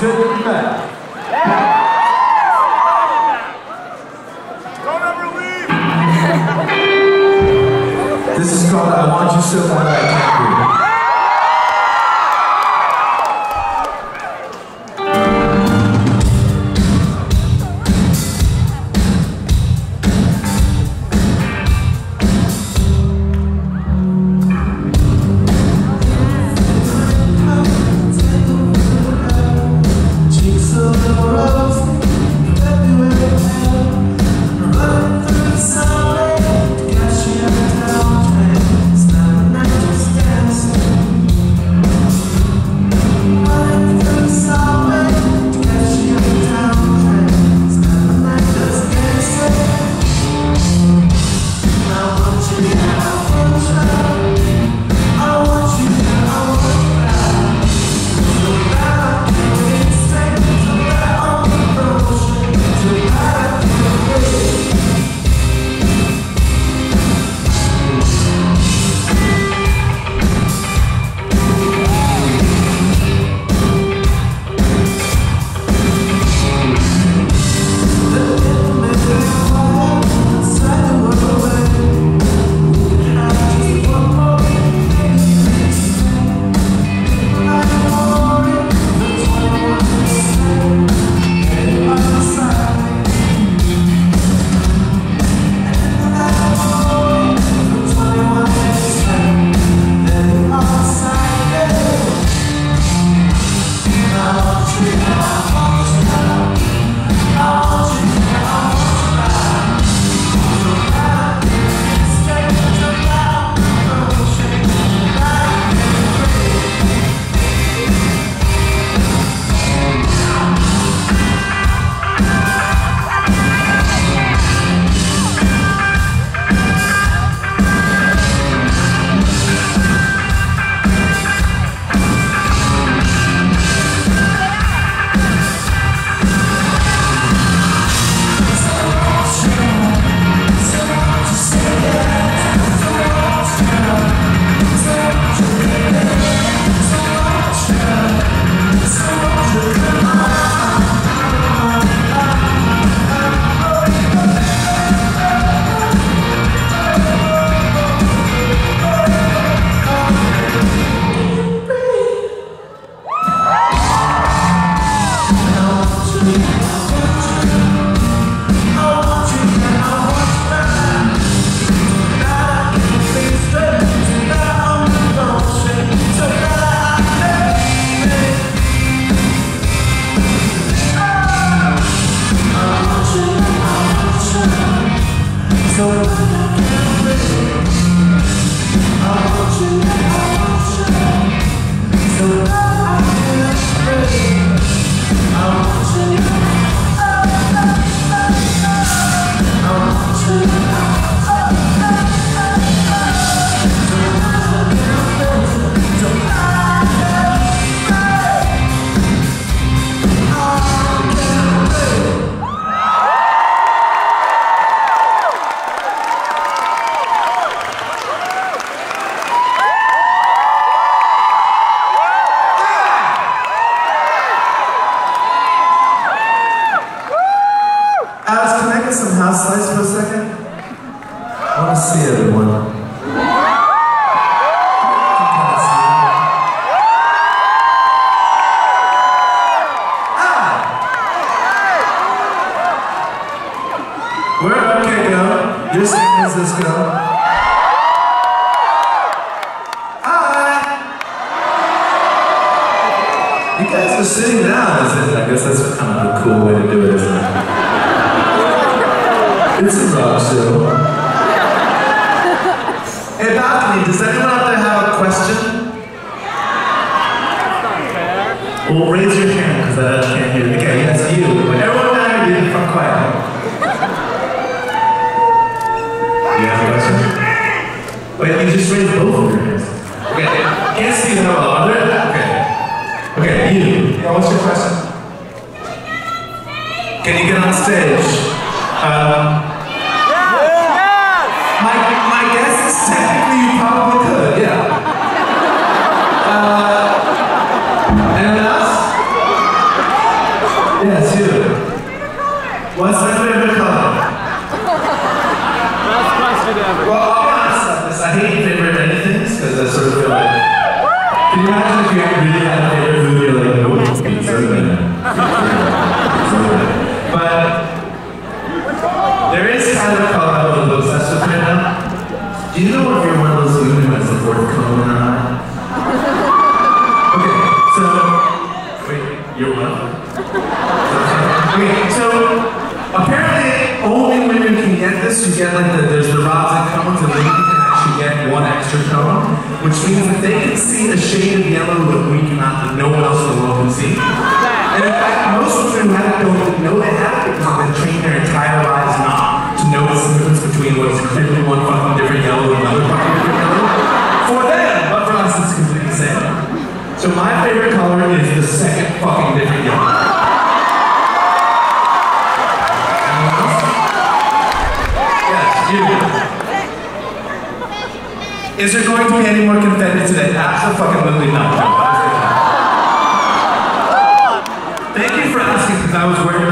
It's good to back. Don't ever leave! This is called I Want You So Bad I Can't Breathe. For a second? I want to see everyone. Ah! Where? Okay, go. You're San Francisco. Hi! You guys are sitting down. I guess that's kind of a cool way to do it, isn't it? It's a rock show. Hey, balcony, does anyone out there have a question? Well, raise your hand because I can't hear. Okay, yes, you. Everyone down here, from quiet. You have a question? Wait, you just raised both of your hands. Okay, can't see them all. Are there? Okay. Okay, you. Yeah, what's your question? Can you get on stage? Um, my, my guess is technically you probably could, yeah. Uh, yes, you. What's favorite color? I hate favorite because I sort of feel like. Can you imagine if you really had a favorite food? You're like, no, it's pizza. You're one. Okay, so apparently only women can get this. You get like the there's the rods and cones, and women can actually get one extra cone, which means that they can see a shade of yellow that we cannot, that no one else in the world can see. And in fact, most women have don't know they have it because they've trained Is there going to be any more confetti today? Absolutely not. Thank you for asking because I was wearing